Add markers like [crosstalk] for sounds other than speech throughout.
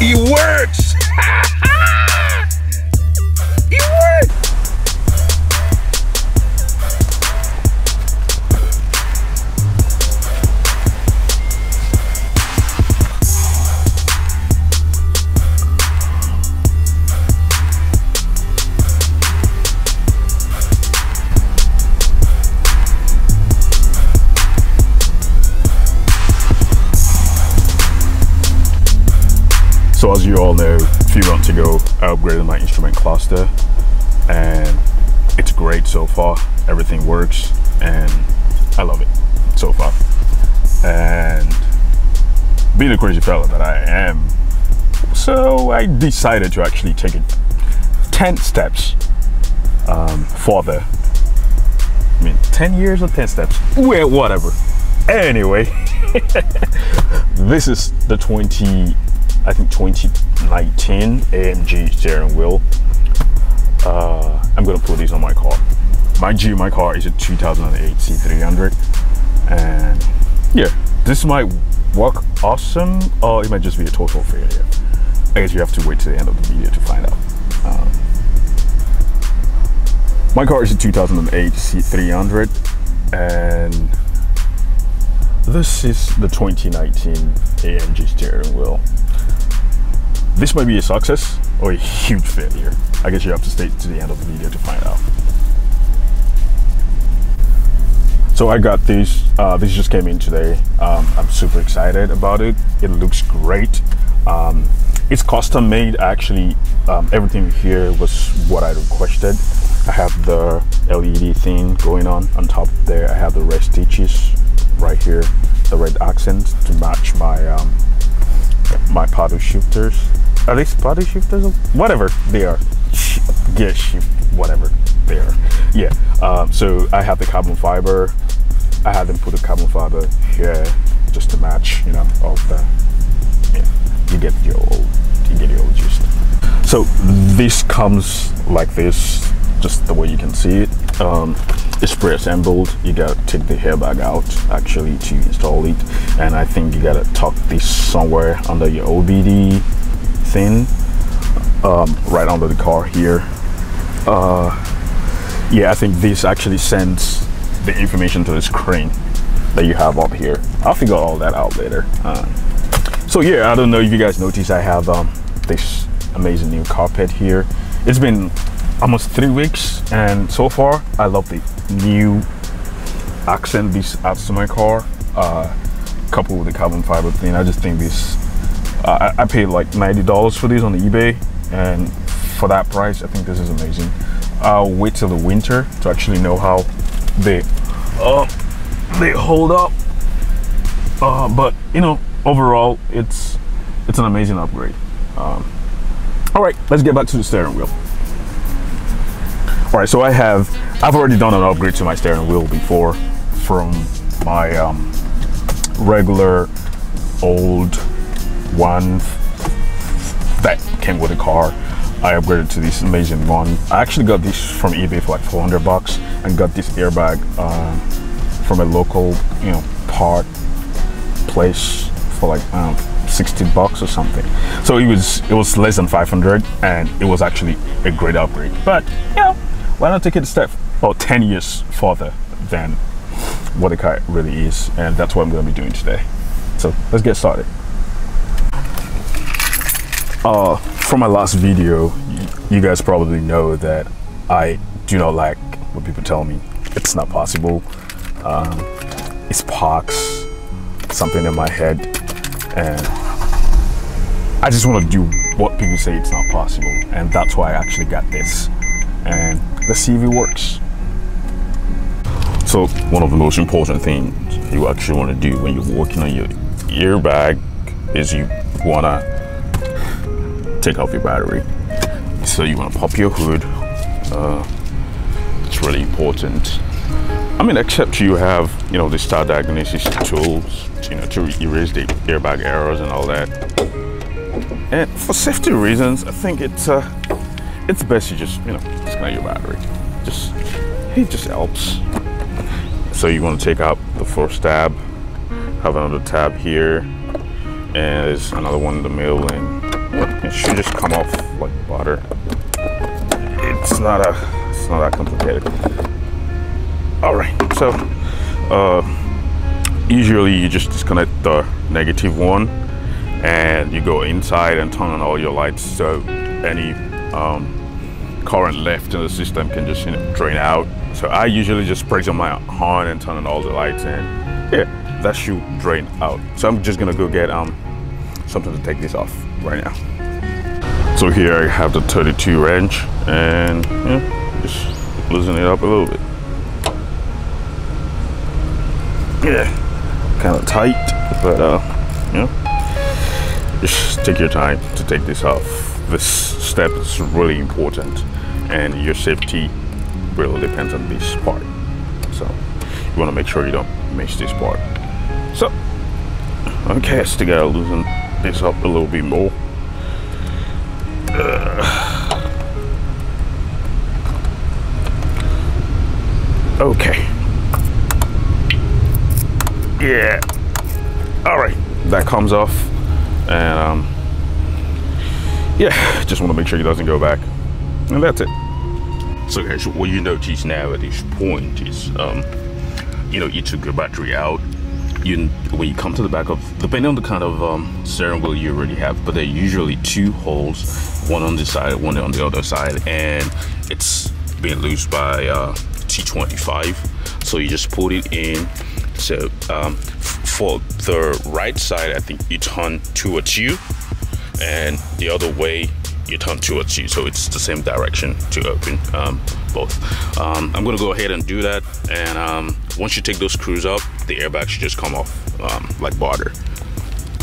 It works! I upgraded my instrument cluster and it's great so far. Everything works and I love it so far. And being a crazy fella that I am, so I decided to actually take it 10 steps um, further. I mean, 10 years or 10 steps? Well, whatever. Anyway, [laughs] this is the 20 I think 2019 AMG steering wheel. Uh, I'm gonna put this on my car. My G, my car is a 2008 C300, and yeah, this might work awesome, or it might just be a total failure. I guess you have to wait to the end of the video to find out. Um, my car is a 2008 C300, and this is the 2019 AMG steering wheel this might be a success or a huge failure. I guess you have to stay to the end of the video to find out. So I got this, uh, this just came in today. Um, I'm super excited about it. It looks great. Um, it's custom made actually. Um, everything here was what I requested. I have the LED thing going on on top there. I have the red stitches right here, the red accent to match my um, my paddle shifters. Are these paddle shifters? Whatever they are, gear shift, whatever they are. Yeah. Um, so I have the carbon fiber. I had them put the carbon fiber here just to match, you know, of the. Yeah, you get your old, you get your old gist. So this comes like this, just the way you can see it. Um, it's pre-assembled. You got to take the airbag out actually to install it, and I think you gotta tuck this somewhere under your OBD thing, um, right under the car here. Uh, yeah, I think this actually sends the information to the screen that you have up here. I'll figure all that out later. Uh, so yeah, I don't know if you guys notice I have um, this amazing new carpet here. It's been almost three weeks and so far I love the new accent this adds to my car uh, coupled with the carbon fiber thing. I just think this, I, I paid like $90 for these on eBay and for that price, I think this is amazing. I'll wait till the winter to actually know how they, uh, they hold up. Uh, but you know, overall, it's it's an amazing upgrade. Um, all right, let's get back to the steering wheel. All right, so I have, I've already done an upgrade to my steering wheel before from my um, regular old one that came with the car. I upgraded to this amazing one. I actually got this from eBay for like 400 bucks and got this airbag uh, from a local, you know, part place for like um, 60 bucks or something. So it was it was less than 500 and it was actually a great upgrade. But you know, why not take it a step about 10 years further than what the car really is? And that's what I'm going to be doing today. So let's get started. Uh, from my last video, you guys probably know that I do not like when people tell me it's not possible. Um, it sparks something in my head, and I just want to do what people say it's not possible, and that's why I actually got this. And let's see if it works. So one of the most important things you actually want to do when you're working on your airbag is you want to take off your battery. So you want to pop your hood. Uh, it's really important. I mean, except you have, you know, the star diagnosis tools, you know, to erase the airbag errors and all that. And for safety reasons, I think it's uh, it's best you just, you know, disconnect your battery. Just, it just helps. So you want to take out the first tab, have another tab here, and there's another one in the middle, and it should just come off like butter. It's not a, it's not that complicated. All right, so uh, usually you just disconnect the negative one and you go inside and turn on all your lights so any um, current left in the system can just you know, drain out. So I usually just press on my horn and turn on all the lights and yeah, that should drain out. So I'm just gonna go get um something to take this off right now. So here I have the 32 wrench and yeah, just loosen it up a little bit. Yeah, kind of tight, but uh, yeah, just take your time to take this off. This step is really important and your safety really depends on this part. So you want to make sure you don't miss this part. So, okay, I still gotta loosen this up a little bit more. Okay. Yeah. All right, that comes off, and um, yeah, just want to make sure it doesn't go back, and that's it. So guys, what you notice now at this point is, um, you know, you took your battery out. You, when you come to the back of, depending on the kind of um, steering wheel you already have, but there are usually two holes, one on this side, one on the other side, and it's being loosed by uh, T25. So you just put it in. So um, for the right side, I think you turn towards you, and the other way you turn towards you so it's the same direction to open um, both um, I'm gonna go ahead and do that and um, once you take those screws up the airbag should just come off um, like butter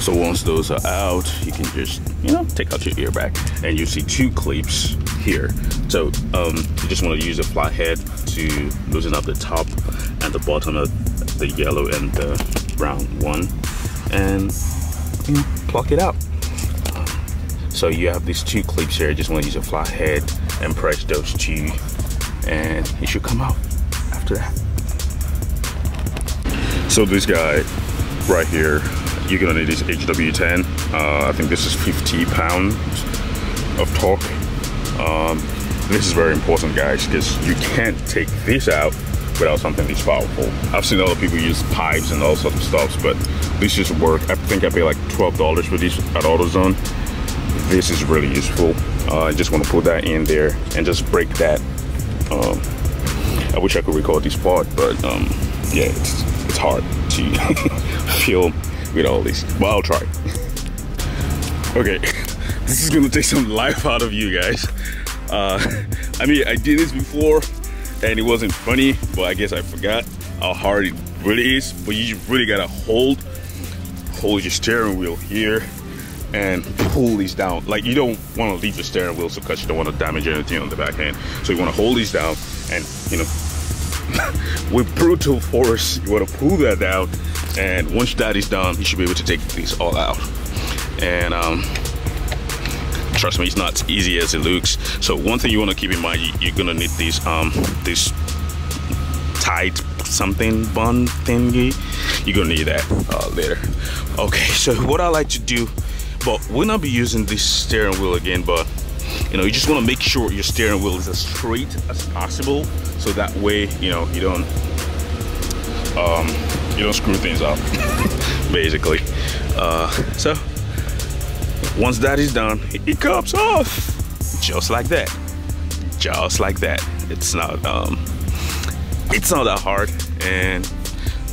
so once those are out you can just you know take out your airbag and you see two clips here. So um, you just want to use a flat head to loosen up the top and the bottom of the yellow and the brown one. And you pluck it out. So you have these two clips here. I just want to use a flat head and press those two. And it should come out after that. So this guy right here, you're gonna need this HW10. Uh, I think this is 50 pounds of torque. Um, this is very important guys because you can't take this out without something this powerful. I've seen other people use pipes and all sorts of stuff, but this just work. I think I pay like $12 for this at AutoZone this is really useful uh, I just want to put that in there and just break that um, I wish I could record this part but um, yeah it's, it's hard to [laughs] film with all this but I'll try. Okay. [laughs] This is gonna take some life out of you guys. Uh, [laughs] I mean I did this before and it wasn't funny but I guess I forgot how hard it really is. But you really gotta hold hold your steering wheel here and pull these down. Like you don't want to leave the steering wheel so because you don't want to damage anything on the back end. So you want to hold these down and you know [laughs] with brutal force you want to pull that down and once that is done you should be able to take these all out. And um, trust me it's not as easy as it looks. So one thing you want to keep in mind you, are gonna need these um this tight something bun thingy. You're gonna need that uh, later. Okay [laughs] so what I like to do but we'll not be using this steering wheel again but you know you just want to make sure your steering wheel is as straight as possible so that way you know you don't um, you don't screw things up. [laughs] Basically. Uh, so once that is done it comes off. Just like that. Just like that. It's not um, it's not that hard. And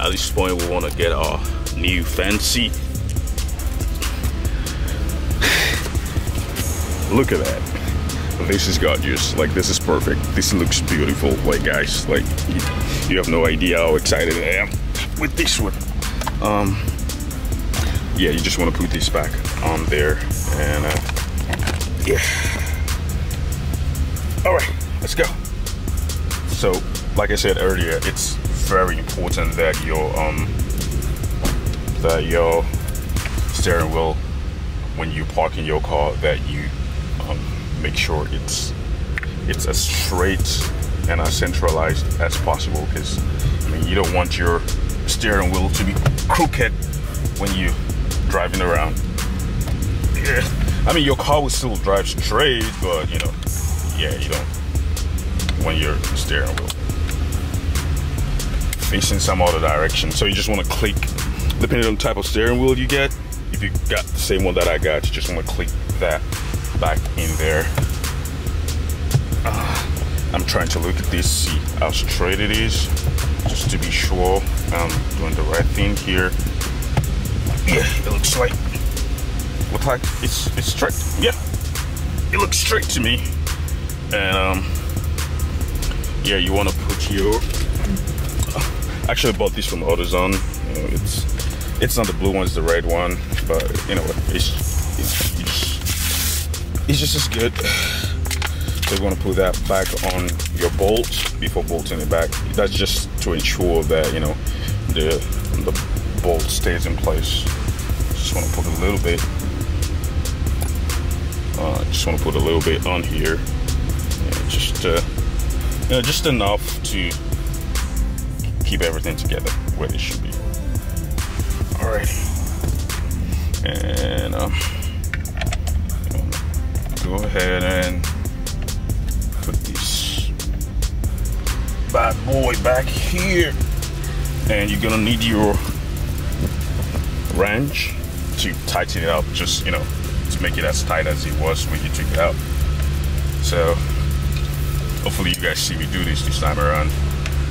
at this point we want to get our new fancy. [sighs] Look at that. This is gorgeous. Like this is perfect. This looks beautiful. Like guys like you, you have no idea how excited i am with this one. Um yeah you just want to put this back on there and uh yeah. All right let's go. So like i said earlier it's very important that your um that your steering wheel when you park in your car that you um, make sure it's it's as straight and as centralized as possible because I mean you don't want your steering wheel to be crooked when you're driving around yeah I mean, your car will still drive straight, but you know, yeah, you don't when you're steering wheel facing some other direction. So you just want to click, depending on the type of steering wheel you get. If you got the same one that I got, you just want to click that back in there. Uh, I'm trying to look at this, see how straight it is, just to be sure I'm doing the right thing here. Yeah, it looks like look like it's it's straight. Yeah, it looks straight to me. And um, yeah, you want to put your. I actually bought this from AutoZone. You know, it's it's not the blue one, it's the red one, but you know it's it's, it's, it's just as good. So you want to put that back on your bolt before bolting it back. That's just to ensure that you know the the bolt stays in place. Just want to put a little bit uh, just want to put a little bit on here, yeah, just uh, you know, just enough to keep everything together where it should be. All right, and um, go ahead and put this bad boy back here, and you're gonna need your wrench to tighten it up. Just you know to make it as tight as it was when you took it out. So hopefully you guys see me do this this time around.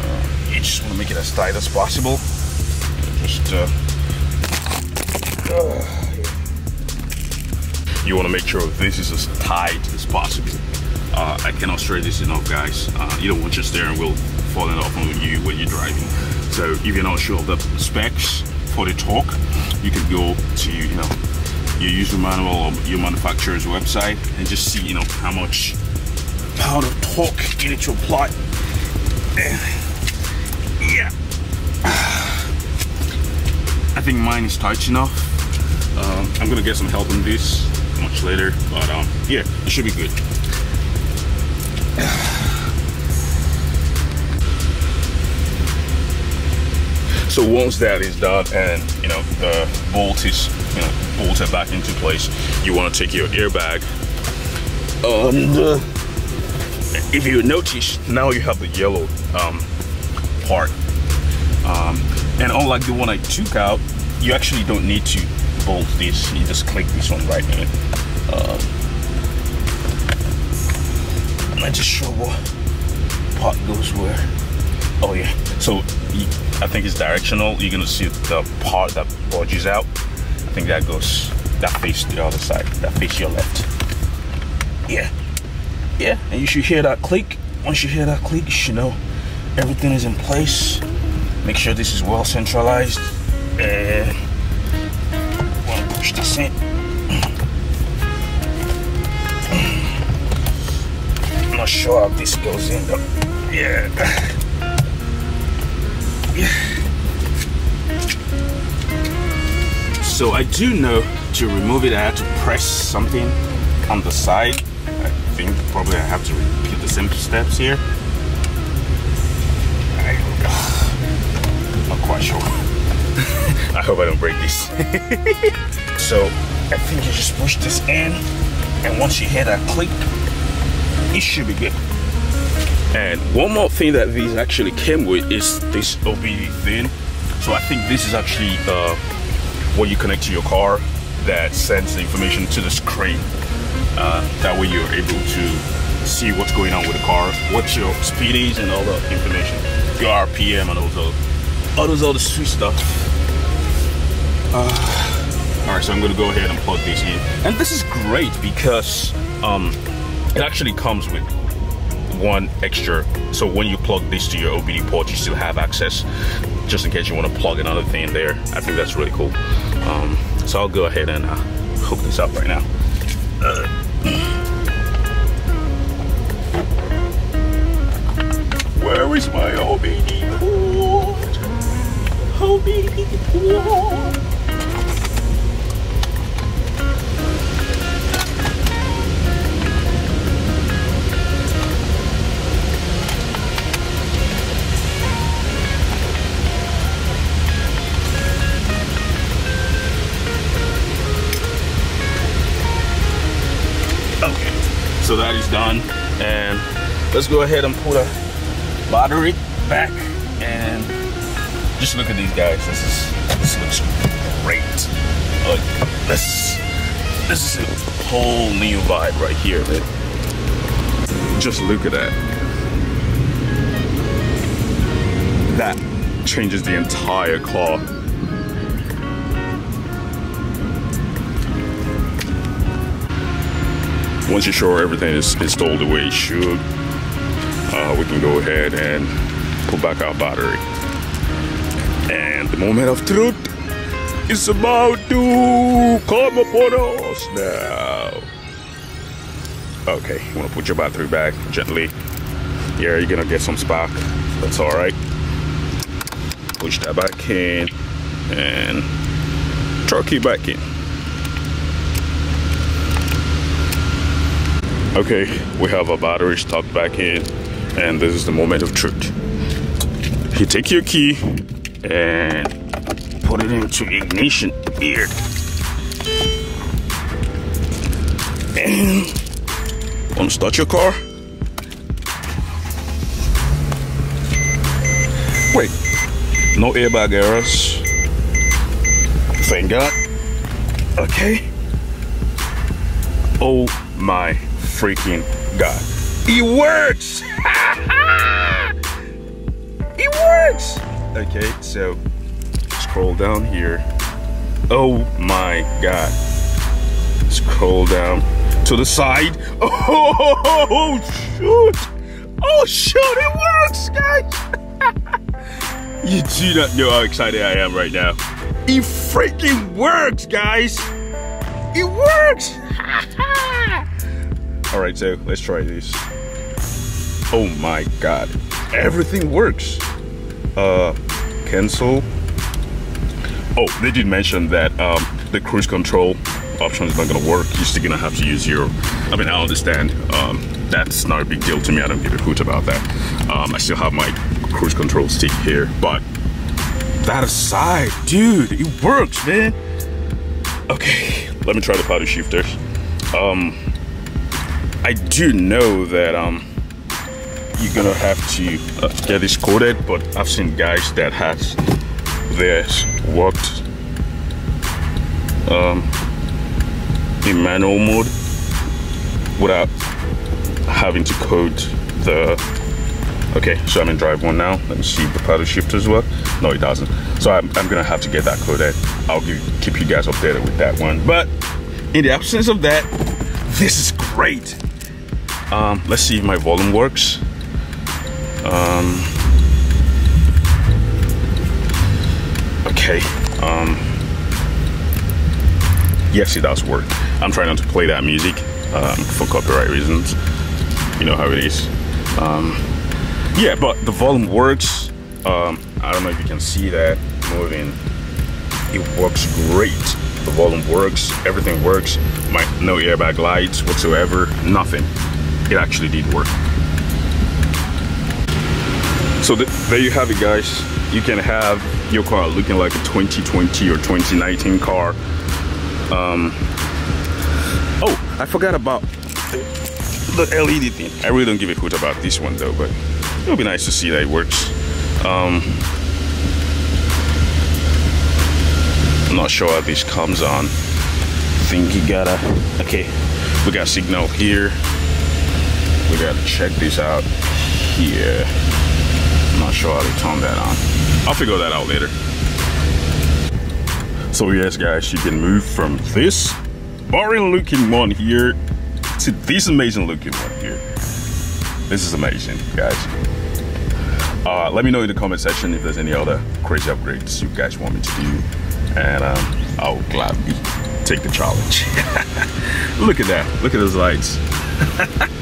Uh, you just want to make it as tight as possible. Just uh, you want to make sure this is as tight as possible. Uh, I cannot stress this enough, guys. Uh, you don't want your steering wheel falling off on you when you're driving. So if you're not sure of the specs for the torque, you can go to you know your user manual or your manufacturer's website and just see you know how much pound of torque you need to apply. Yeah. I think mine is tight enough. Um, I'm gonna get some help on this much later but um, yeah it should be good so once that is done and you know the bolt is you know bolted back into place you want to take your airbag. And uh, if you notice now you have the yellow um, part. Um, and unlike the one I took out you actually don't need to bolt this. You just click this one right in I'm not just sure what part goes where. Oh yeah. So I think it's directional. You're gonna see the part that bulges out. I think that goes that face the other side. That face your left. Yeah. Yeah and you should hear that click. Once you hear that click you should know everything is in place. Make sure this is well centralized. Uh, and want to push this in. [clears throat] I'm not sure how this goes in though yeah so I do know to remove it I have to press something on the side. I think probably I have to repeat the same steps here. Not quite sure. [laughs] I hope I don't break this. [laughs] So I think you just push this in and once you hear that click it should be good and one more thing that these actually came with is this OBD thing. So I think this is actually uh, what you connect to your car that sends the information to the screen. Uh, that way you're able to see what's going on with the car, what your speed is and all the information, your RPM and all the, all those other sweet stuff. Uh, all right, so I'm gonna go ahead and plug this in. And this is great because um, it actually comes with one extra. So when you plug this to your OBD port you still have access just in case you want to plug another thing there. I think that's really cool. Um, so I'll go ahead and uh, hook this up right now. Uh, where is my OBD port? OBD port let's go ahead and put a battery back and just look at these guys. This is this looks great. Look, this this is a whole new vibe right here, man. Just look at that. That changes the entire car. Once you're sure everything is installed the way it should, uh, we can go ahead and put back our battery. And the moment of truth is about to come upon us now. Okay, you wanna put your battery back gently. Yeah, you're gonna get some spark. That's all right. Push that back in and truck it back in. Okay, we have our battery stuck back in and this is the moment of truth. You take your key and put it into ignition here. And want to start your car? Wait, no airbag errors. Thank God. Okay. Oh my freaking God. It works! [laughs] it works! Okay, so scroll down here. Oh my God. Scroll down to the side. [laughs] Oh, shoot! Oh, shoot, it works, guys! [laughs] you do not know how excited I am right now. It freaking works, guys! It works! All right, so let's try this. Oh my God, everything works. Uh, cancel. Oh, they did mention that um, the cruise control option is not gonna work. You're still gonna have to use your, I mean, I understand. Um, that's not a big deal to me. I don't give a hoot about that. Um, I still have my cruise control stick here, but that aside, dude, it works, man. Okay, let me try the paddle shifters. Um, I do know that um, you're gonna have to uh, get this coded, but I've seen guys that has theirs worked um, in manual mode without having to code the okay so i'm in drive one now. Let me see if the paddle shifters work no it doesn't. So i'm, I'm gonna have to get that coded. I'll give, keep you guys updated with that one. But in the absence of that this is great. Um, let's see if my volume works um, okay um, yes it does work. I'm trying not to play that music um, for copyright reasons. You know how it is. Um, yeah but the volume works. Um, i don't know if you can see that moving. It works great. The volume works. Everything works. My no airbag lights whatsoever. Nothing. It actually did work so th there you have it guys. You can have your car looking like a 2020 or 2019 car. Um, oh i forgot about the led thing. I really don't give a hoot about this one though but it'll be nice to see that it works. Um, I'm not sure how this comes on. I think you gotta okay we got signal here. We gotta check this out. Here not sure how to turn that on. I'll figure that out later. So yes guys you can move from this boring looking one here to this amazing looking one here. This is amazing guys. Uh, let me know in the comment section if there's any other crazy upgrades you guys want me to do. And um, I'll gladly take the challenge. [laughs] Look at that. Look at those lights. [laughs]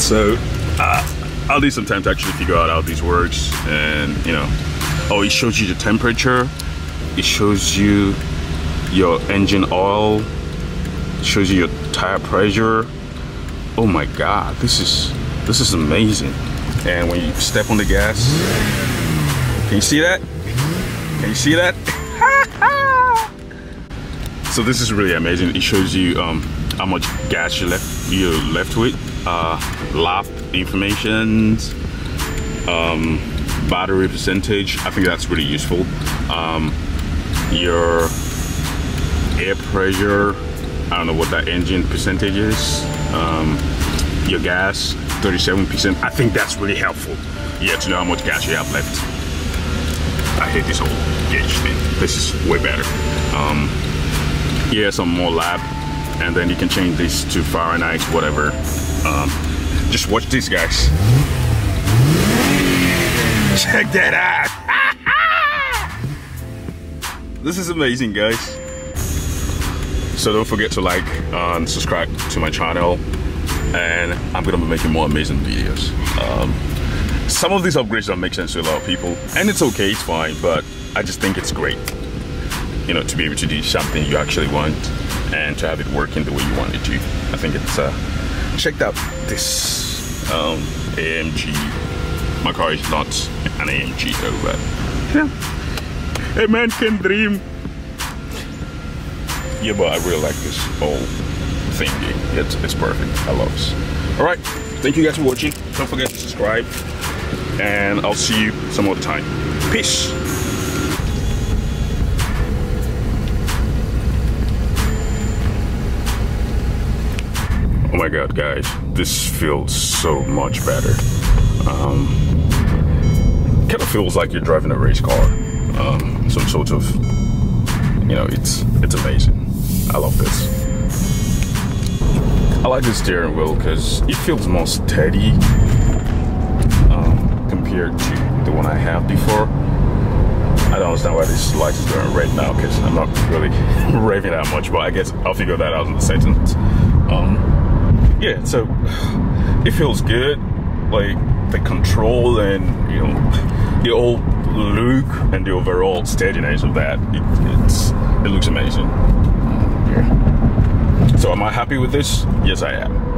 So uh, I'll need some time to actually figure out how these works and you know. Oh it shows you the temperature. It shows you your engine oil. It shows you your tire pressure. Oh my god this is this is amazing. And when you step on the gas can you see that? Can you see that? [laughs] So this is really amazing. It shows you um, how much gas you left you left with, uh, lap information, um, battery percentage. I think that's really useful. Um, your air pressure. I don't know what that engine percentage is. Um, your gas, 37%. I think that's really helpful. Yeah, to know how much gas you have left. I hate this whole gauge thing. This is way better. Um, some more lap, and then you can change this to Fahrenheit, whatever. Um, just watch these guys. Check that out. [laughs] this is amazing, guys. So don't forget to like and subscribe to my channel, and I'm gonna be making more amazing videos. Um, some of these upgrades don't make sense to a lot of people, and it's okay, it's fine, but I just think it's great, you know, to be able to do something you actually want and to have it working the way you want it to. I think it's, uh, checked out this um, AMG. My car is not an AMG though, but yeah, a man can dream. Yeah, but I really like this whole thingy. It's, it's perfect. I love this. All right, thank you guys for watching. Don't forget to subscribe and I'll see you some other time. Peace. God, guys, this feels so much better. Um, kind of feels like you're driving a race car. Um, some sort of, you know, it's it's amazing. I love this. I like the steering wheel because it feels more steady compared to the one I have before. I don't understand why this light is going red now because I'm not really [laughs] raving that much, but I guess I'll figure that out in a second. Um, yeah, so it feels good. Like the control and you know the old look and the overall steadiness of that. It, it's it looks amazing. Yeah. So am I happy with this? Yes, I am.